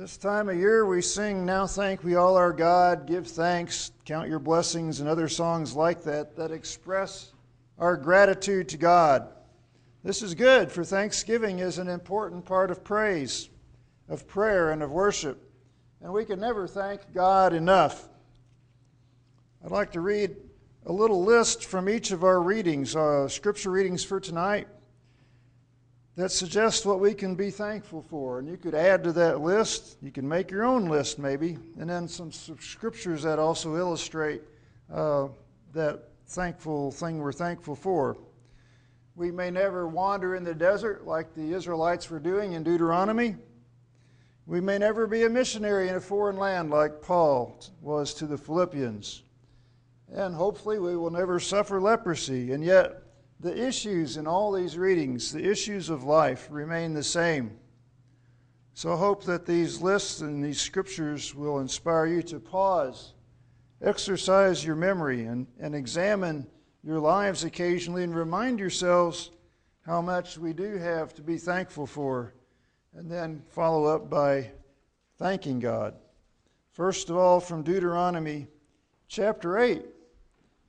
This time of year we sing Now Thank We All Our God, Give Thanks, Count Your Blessings, and other songs like that that express our gratitude to God. This is good, for Thanksgiving is an important part of praise, of prayer, and of worship. And we can never thank God enough. I'd like to read a little list from each of our readings, uh, scripture readings for tonight that suggests what we can be thankful for. And you could add to that list, you can make your own list maybe, and then some scriptures that also illustrate uh, that thankful thing we're thankful for. We may never wander in the desert like the Israelites were doing in Deuteronomy. We may never be a missionary in a foreign land like Paul was to the Philippians. And hopefully we will never suffer leprosy. And yet, the issues in all these readings, the issues of life, remain the same. So I hope that these lists and these scriptures will inspire you to pause, exercise your memory, and, and examine your lives occasionally and remind yourselves how much we do have to be thankful for, and then follow up by thanking God. First of all, from Deuteronomy chapter 8,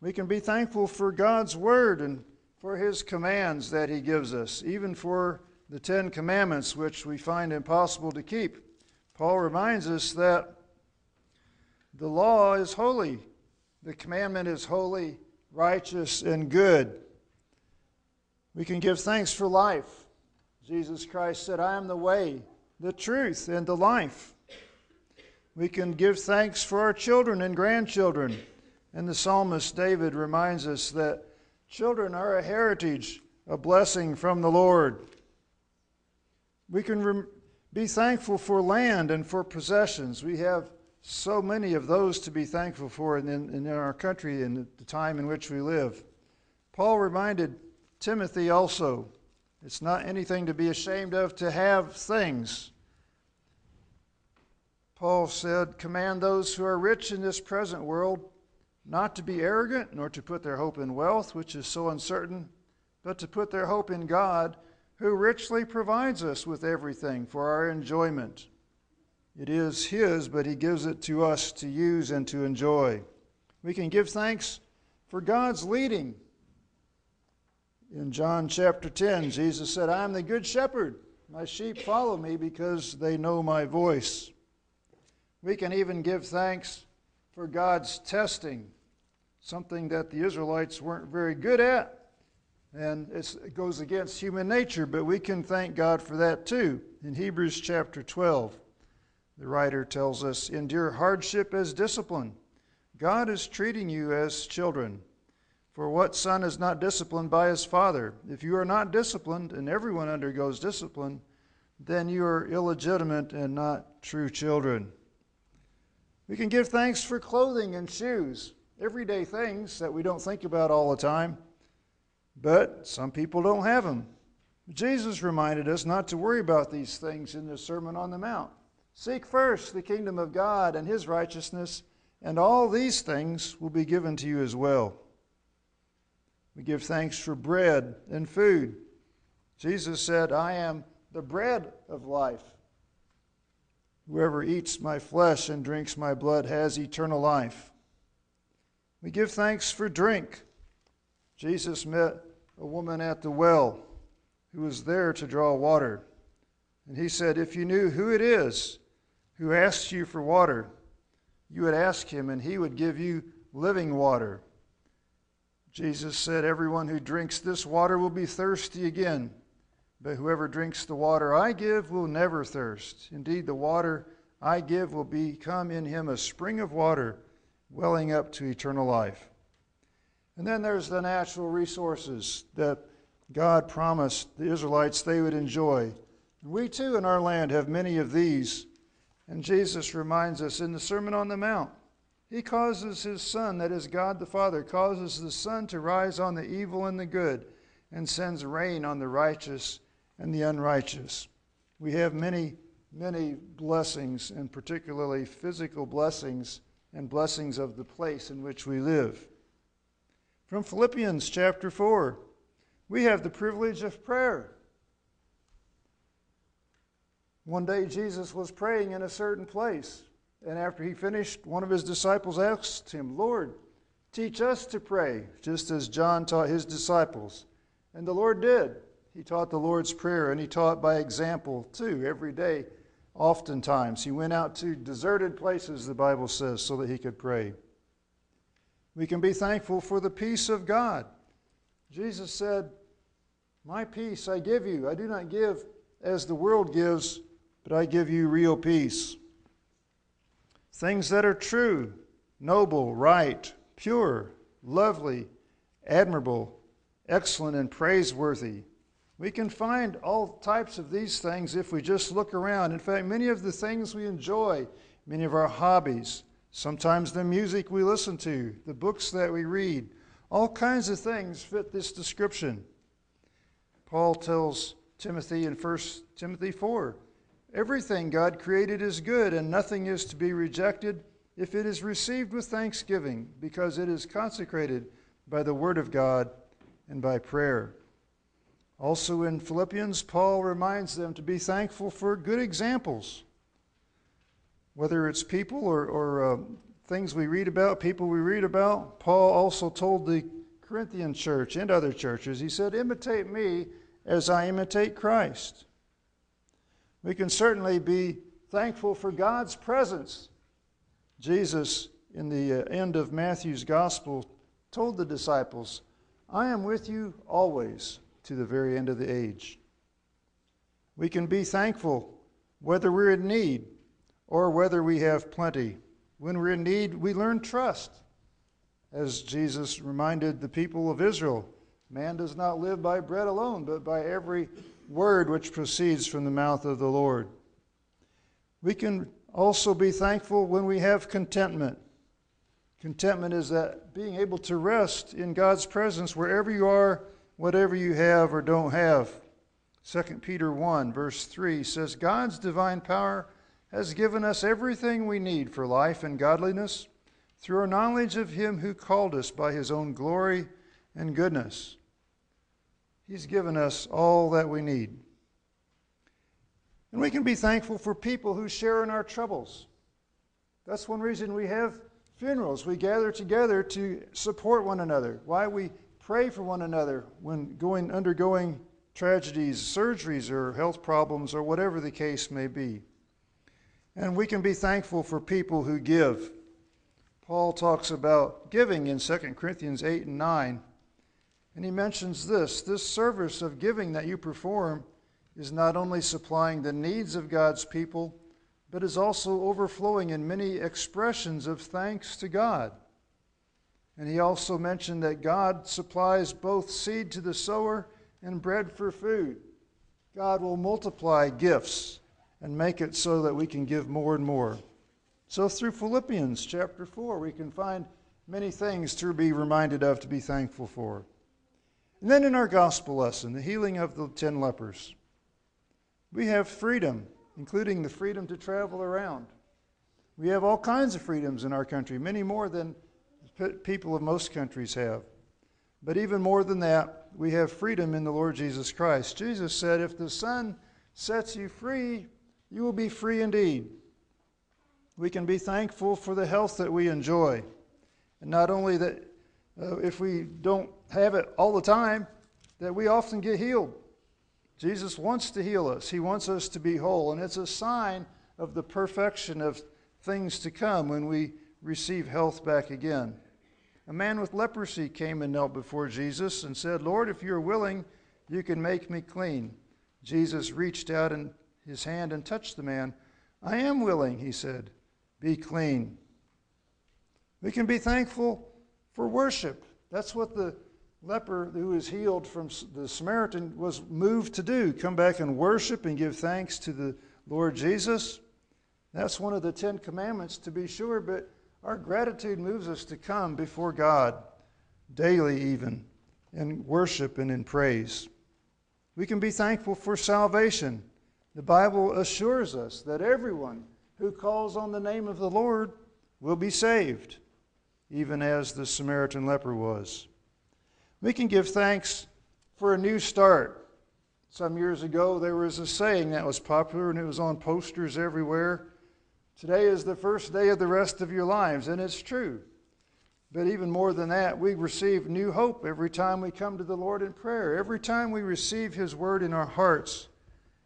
we can be thankful for God's word and for his commands that he gives us, even for the Ten Commandments, which we find impossible to keep. Paul reminds us that the law is holy, the commandment is holy, righteous, and good. We can give thanks for life. Jesus Christ said, I am the way, the truth, and the life. We can give thanks for our children and grandchildren. And the psalmist David reminds us that Children are a heritage, a blessing from the Lord. We can rem- be thankful for land and for possessions. We have so many of those to be thankful for in, in, our country and the time in which we live. Paul reminded Timothy also it's not anything to be ashamed of to have things. Paul said, Command those who are rich in this present world not to be arrogant, nor to put their hope in wealth, which is so uncertain, but to put their hope in God, who richly provides us with everything for our enjoyment. It is His, but He gives it to us to use and to enjoy. We can give thanks for God's leading. In John chapter 10, Jesus said, I am the good shepherd. My sheep follow me because they know my voice. We can even give thanks for God's testing something that the Israelites weren't very good at. And it goes against human nature, but we can thank God for that too. In Hebrews chapter 12, the writer tells us endure hardship as discipline. God is treating you as children. For what son is not disciplined by his father? If you are not disciplined, and everyone undergoes discipline, then you are illegitimate and not true children. We can give thanks for clothing and shoes everyday things that we don't think about all the time, but some people don't have them. Jesus reminded us not to worry about these things in the Sermon on the Mount. Seek first the kingdom of God and his righteousness, and all these things will be given to you as well. We give thanks for bread and food. Jesus said, I am the bread of life. Whoever eats my flesh and drinks my blood has eternal life we give thanks for drink. Jesus met a woman at the well who was there to draw water. And he said, If you knew who it is who asks you for water, you would ask him, and he would give you living water. Jesus said, Everyone who drinks this water will be thirsty again, but whoever drinks the water I give will never thirst. Indeed, the water I give will become in him a spring of water welling up to eternal life. And then there's the natural resources that God promised the Israelites they would enjoy. We too in our land have many of these. And Jesus reminds us in the Sermon on the Mount, He causes His Son, that is God the Father, causes the sun to rise on the evil and the good, and sends rain on the righteous and the unrighteous. We have many, many blessings, and particularly physical blessings and blessings of the place in which we live. From Philippians chapter 4, we have the privilege of prayer. One day Jesus was praying in a certain place, and after he finished, one of his disciples asked him, Lord, teach us to pray, just as John taught his disciples. And the Lord did. He taught the Lord's Prayer, and he taught by example too, every day, oftentimes. He went out to deserted places, the Bible says, so that he could pray. We can be thankful for the peace of God. Jesus said, My peace I give you. I do not give as the world gives but I give you real peace. Things that are true, noble, right, pure, lovely, admirable, excellent, and praiseworthy. We can find all types of these things if we just look around. In fact, many of the things we enjoy, many of our hobbies, sometimes the music we listen to, the books that we read, all kinds of things fit this description. Paul tells Timothy in 1 Timothy 4 Everything God created is good, and nothing is to be rejected if it is received with thanksgiving, because it is consecrated by the Word of God and by prayer. Also in Philippians, Paul reminds them to be thankful for good examples. Whether it's people or, or uh, things we read about, people we read about, Paul also told the Corinthian church and other churches, he said, Imitate me as I imitate Christ. We can certainly be thankful for God's presence. Jesus, in the uh, end of Matthew's gospel, told the disciples, I am with you always to the very end of the age. We can be thankful whether we're in need or whether we have plenty. When we're in need, we learn trust. As Jesus reminded the people of Israel, man does not live by bread alone, but by every word which proceeds from the mouth of the Lord. We can also be thankful when we have contentment. Contentment is that being able to rest in God's presence wherever you are, whatever you have or don't have. 2 Peter 1, verse 3 says, God's divine power has given us everything we need for life and godliness through our knowledge of Him who called us by His own glory and goodness. He's given us all that we need. And we can be thankful for people who share in our troubles. That's one reason we have funerals. We gather together to support one another. Why we pray for one another when going undergoing tragedies, surgeries, or health problems, or whatever the case may be. And we can be thankful for people who give. Paul talks about giving in 2 Corinthians 8 and 9. And he mentions this this service of giving that you perform is not only supplying the needs of God's people, but is also overflowing in many expressions of thanks to God. And he also mentioned that God supplies both seed to the sower and bread for food. God will multiply gifts and make it so that we can give more and more. So, through Philippians chapter 4, we can find many things to be reminded of to be thankful for. And then in our gospel lesson, the healing of the ten lepers, we have freedom, including the freedom to travel around. We have all kinds of freedoms in our country, many more than people of most countries have. But even more than that, we have freedom in the Lord Jesus Christ. Jesus said, If the Son sets you free, you will be free indeed. We can be thankful for the health that we enjoy. And not only that, uh, if we don't have it all the time, that we often get healed. Jesus wants to heal us, He wants us to be whole, and it's a sign of the perfection of things to come when we receive health back again. A man with leprosy came and knelt before Jesus and said, Lord, if you're willing, you can make me clean. Jesus reached out in his hand and touched the man. I am willing, he said. Be clean. We can be thankful for worship. That's what the leper who was healed from the Samaritan was moved to do come back and worship and give thanks to the Lord Jesus. That's one of the Ten Commandments, to be sure, but our gratitude moves us to come before God daily, even in worship and in praise. We can be thankful for salvation. The Bible assures us that everyone who calls on the name of the Lord will be saved, even as the Samaritan leper was. We can give thanks for a new start. Some years ago, there was a saying that was popular and it was on posters everywhere. Today is the first day of the rest of your lives, and it's true. But even more than that, we receive new hope every time we come to the Lord in prayer, every time we receive His word in our hearts,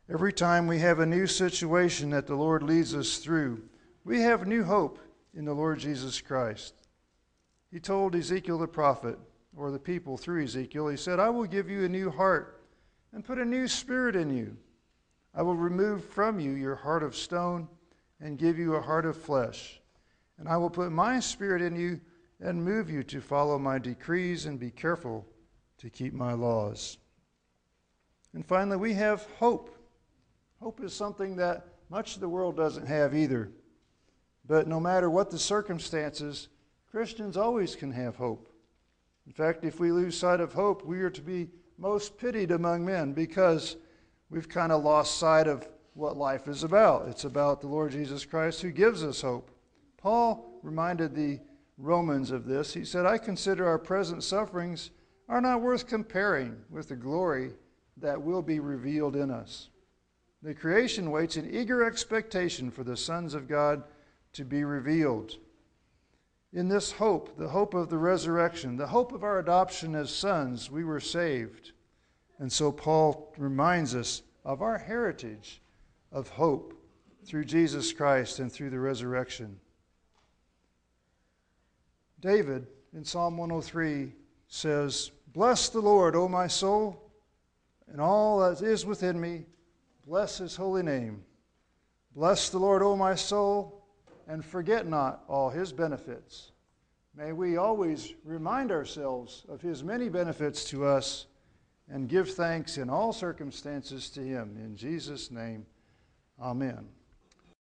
every time we have a new situation that the Lord leads us through. We have new hope in the Lord Jesus Christ. He told Ezekiel the prophet, or the people through Ezekiel, He said, I will give you a new heart and put a new spirit in you. I will remove from you your heart of stone and give you a heart of flesh. And I will put my spirit in you and move you to follow my decrees and be careful to keep my laws. And finally, we have hope. Hope is something that much of the world doesn't have either. But no matter what the circumstances, Christians always can have hope. In fact, if we lose sight of hope, we are to be most pitied among men because we've kind of lost sight of what life is about. It's about the Lord Jesus Christ who gives us hope. Paul reminded the Romans of this. He said, I consider our present sufferings are not worth comparing with the glory that will be revealed in us. The creation waits in eager expectation for the sons of God to be revealed. In this hope, the hope of the resurrection, the hope of our adoption as sons, we were saved. And so Paul reminds us of our heritage of hope through Jesus Christ and through the resurrection. David in Psalm 103 says, Bless the Lord, O my soul, and all that is within me, bless his holy name. Bless the Lord, O my soul and forget not all his benefits. May we always remind ourselves of his many benefits to us and give thanks in all circumstances to him. In Jesus' name, amen.